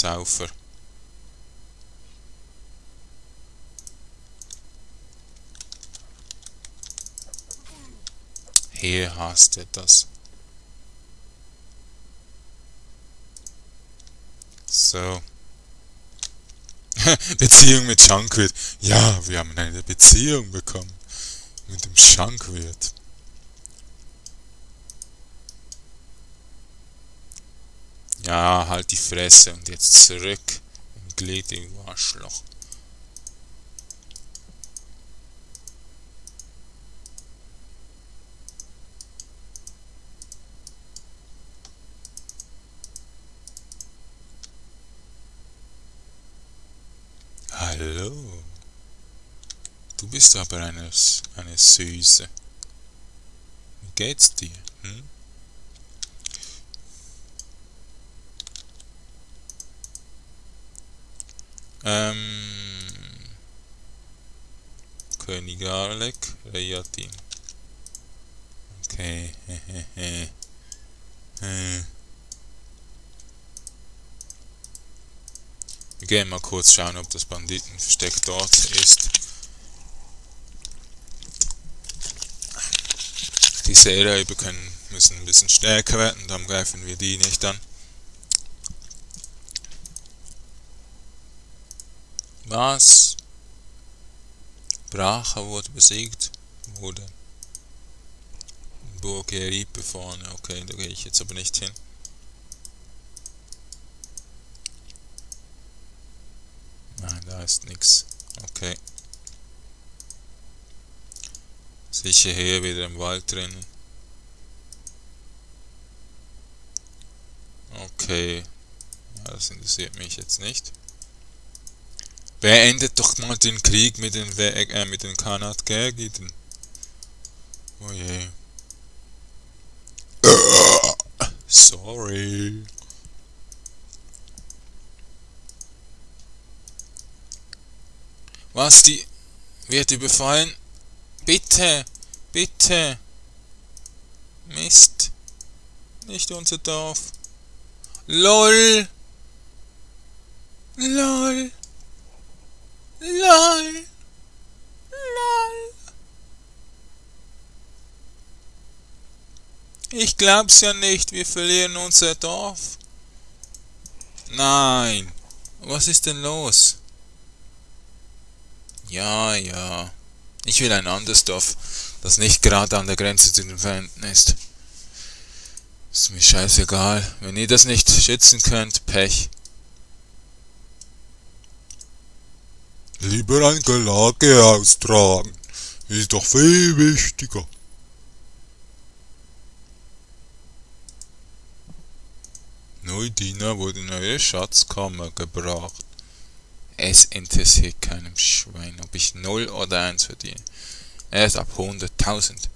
Saufer. Hier hast du das. So. Beziehung mit Schankwirt. Ja, wir haben eine Beziehung bekommen. Mit dem Schankwirt. Ja, halt die Fresse und jetzt zurück im Glied im Arschloch. Hallo. Du bist aber eine, eine Süße. Wie geht's dir? Hm? Ähm, König Alek, Reyatin. Okay. Wir gehen mal kurz schauen, ob das Banditenversteck dort ist. Die Seeräuber können, müssen ein bisschen stärker werden, dann greifen wir die nicht an. Was? Bracha wurde besiegt. Wurde. Burg Eripe vorne. Okay, da gehe ich jetzt aber nicht hin. Nein, da ist nichts. Okay. Sicher hier wieder im Wald drinnen. Okay. Ja, das interessiert mich jetzt nicht. Beendet doch mal den Krieg mit den, äh, mit den Kanadgergiden. Oh je. Sorry. Was, die wird überfallen? Bitte, bitte. Mist. Nicht unser Dorf. LOL. LOL. LOL. LOL. Ich glaub's ja nicht, wir verlieren unser Dorf. Nein. Was ist denn los? Ja, ja. Ich will ein anderes Dorf, das nicht gerade an der Grenze zu den Feinden ist. Ist mir scheißegal. Wenn ihr das nicht schützen könnt, Pech. Lieber ein Gelage austragen. Ist doch viel wichtiger. Neudiener wurde in eure Schatzkammer gebracht. Es interessiert keinem Schwein, ob ich 0 oder 1 verdiene. Er ist ab 100.000.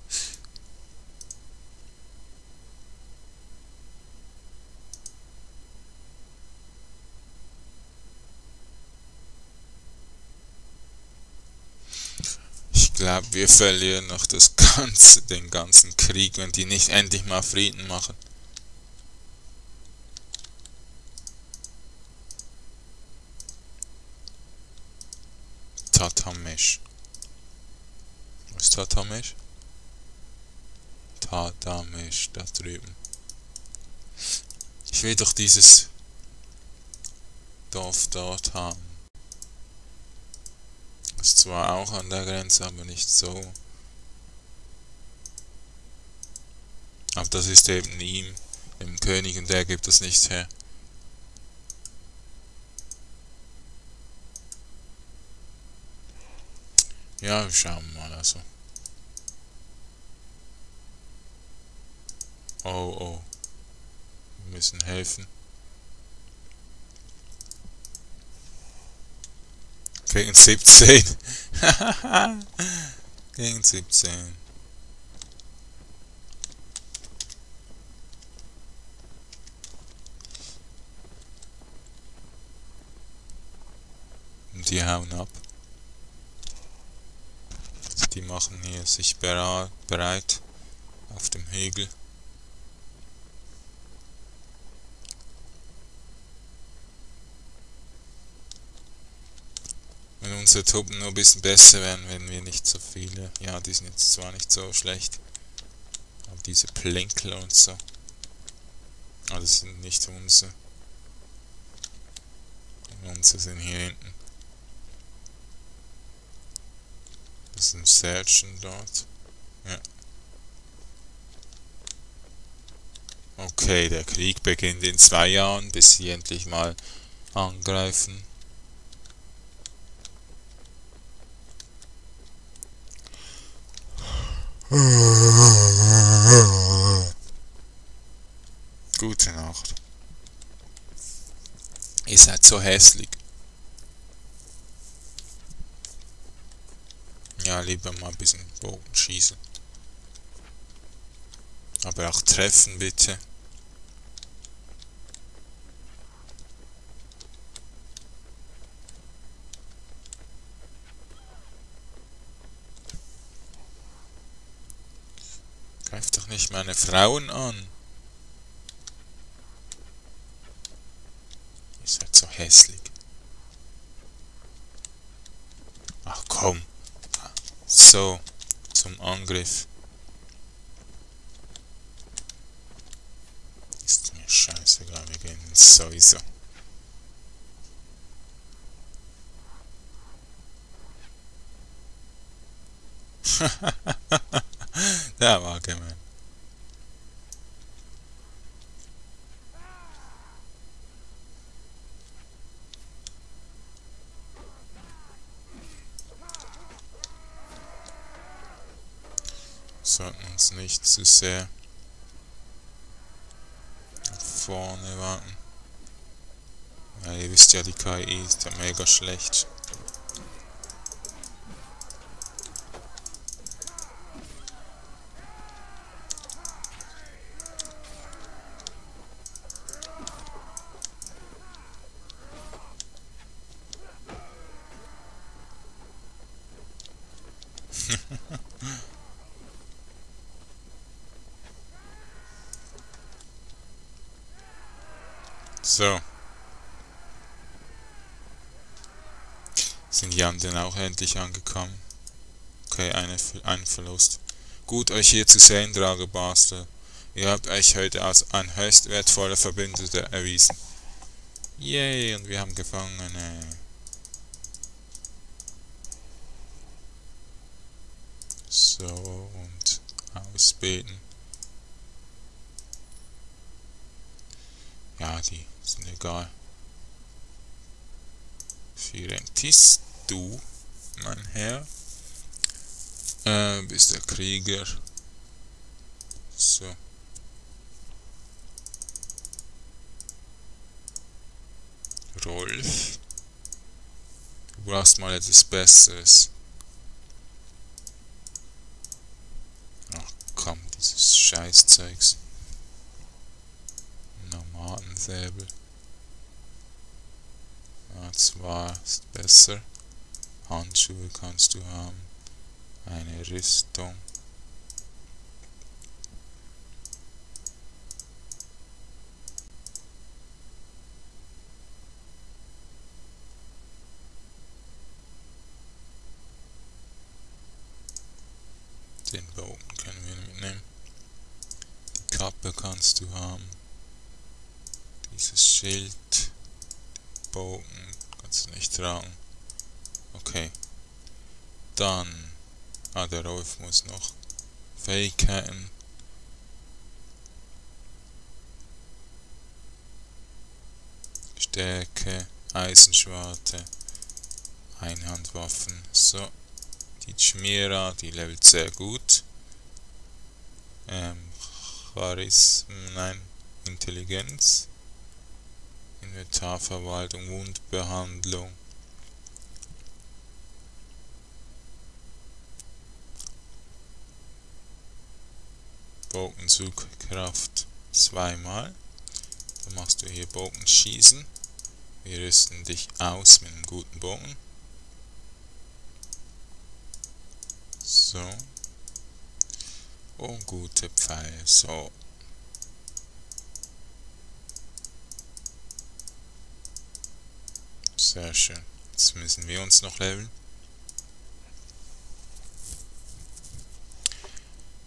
Ich glaube, wir verlieren noch das ganze, den ganzen Krieg, wenn die nicht endlich mal Frieden machen. Tatamisch. Wo ist Tatamisch? Tatamisch, da drüben. Ich will doch dieses Dorf dort haben. Ist zwar auch an der Grenze, aber nicht so. Aber das ist eben ihm, dem König, und der gibt das nicht her. Ja, wir schauen mal also. Oh, oh. Wir müssen helfen. Gegen 17. Gegen 17. Und die hauen ab. Die machen hier sich bereit auf dem Hügel. Unsere Truppen nur ein bisschen besser wären, wenn wir nicht so viele. Ja, die sind jetzt zwar nicht so schlecht. Aber diese Plinkel und so. Aber das sind nicht unsere. Unsere sind hier hinten. Das ist ein Sergeant dort. Ja. Okay, der Krieg beginnt in zwei Jahren, bis sie endlich mal angreifen. Gute Nacht. Ihr seid so hässlich. Ja, lieber mal ein bisschen Bogen schießen. Aber auch treffen bitte. Doch nicht meine Frauen an. Ihr seid so hässlich. Ach komm. So, zum Angriff. Ist mir scheißegal, wir gehen sowieso. Der war gemein. Sollten uns nicht zu sehr vorne warten. Ja, ihr wisst ja, die KI ist ja mega schlecht. So. Sind die anderen auch endlich angekommen? Okay, eine, ein Verlust. Gut, euch hier zu sehen, Dragebastel. Ihr habt euch heute als ein höchst wertvoller Verbündeter erwiesen. Yay, und wir haben Gefangene. So, und ausbeten. Ja, die sind egal. Firentis, du, mein Herr, äh, bist der Krieger. So. Rolf. Du brauchst mal etwas Besseres. Ach komm, dieses Scheißzeugs. Nomadensäbel. Ja, zwar ist besser. Handschuhe kannst du haben. Eine Rüstung. Den Bogen können wir mitnehmen. Die Kappe kannst du haben. Dieses Schild. Bogen kannst du nicht tragen. Okay. Dann. Ah, der Rolf muss noch Fähigkeiten. Stärke, Eisenschwarte, Einhandwaffen. So. Die Chimera, die levelt sehr gut. Ähm, Charisma, nein, Intelligenz. Inventarverwaltung, Wundbehandlung. Bogenzugkraft zweimal. Dann machst du hier Bogenschießen. Wir rüsten dich aus mit einem guten Bogen. So. Und gute Pfeile. So. Sehr schön. Jetzt müssen wir uns noch leveln.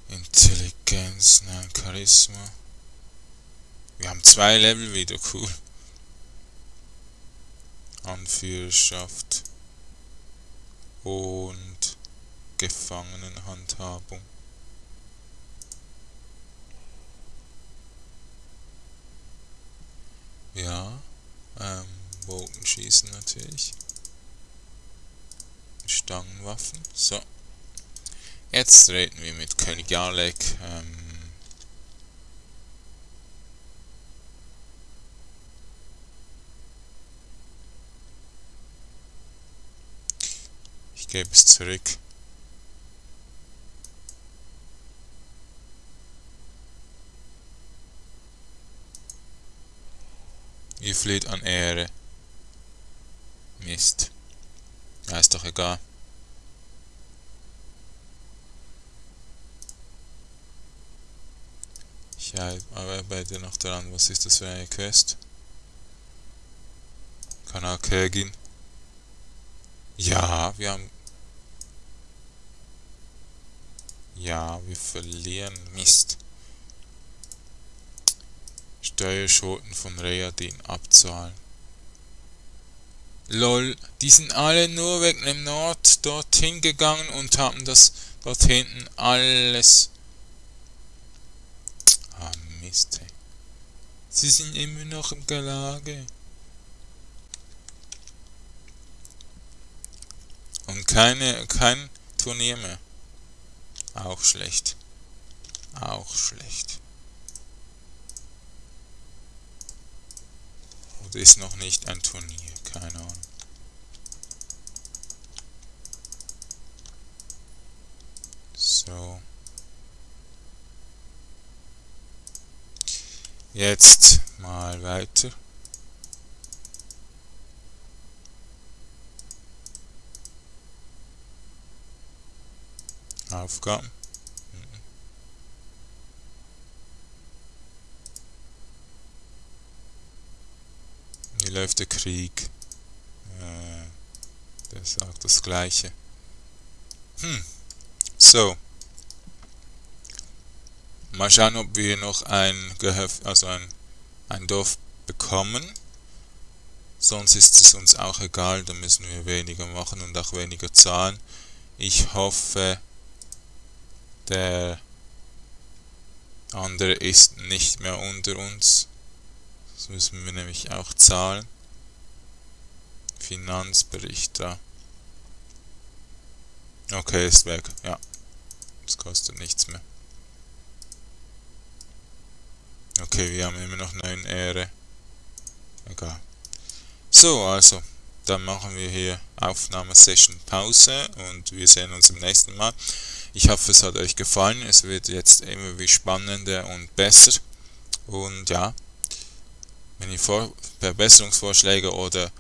Intelligenz, nein, Charisma. Wir haben zwei Level wieder, cool. Anführerschaft und Gefangenenhandhabung. Ja, ähm, Bogenschießen natürlich. Stangenwaffen. So. Jetzt reden wir mit König Jalek. Ähm, ich gebe es zurück. Ihr flieht an Ehre. Mist. Ja, ist doch egal. Ich arbeite noch daran, was ist das für eine Quest? Kanal Kegin. Ja, wir haben... Ja, wir verlieren. Mist. Steuerschoten von Readin abzahlen. Lol, die sind alle nur wegen dem Nord dorthin gegangen und haben das dort hinten alles... Ah, Mist, ey. Sie sind immer noch im Gelage. Und keine, kein Turnier mehr. Auch schlecht. Auch schlecht. Ist noch nicht ein Turnier keine Ahnung. So. Jetzt mal weiter. Aufgaben. Wie läuft der Krieg? Der sagt das gleiche. Hm. So. Mal schauen, ob wir noch ein Gehöft, also ein, ein Dorf bekommen. Sonst ist es uns auch egal, da müssen wir weniger machen und auch weniger zahlen. Ich hoffe, der andere ist nicht mehr unter uns. Das müssen wir nämlich auch zahlen. Finanzbericht da. Okay, ist weg. Ja. Das kostet nichts mehr. Okay, wir haben immer noch 9 Ehre. Egal. So, also, dann machen wir hier Aufnahmesession Pause und wir sehen uns im nächsten Mal. Ich hoffe, es hat euch gefallen. Es wird jetzt immer wie spannender und besser. Und ja, wenn ihr Vor Verbesserungsvorschläge oder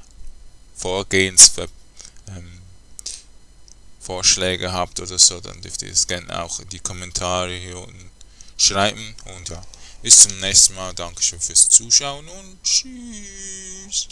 Vorgehensvorschläge ähm, habt oder so, dann dürft ihr es gerne auch in die Kommentare hier unten schreiben. Und ja, bis zum nächsten Mal. Dankeschön fürs Zuschauen und tschüss.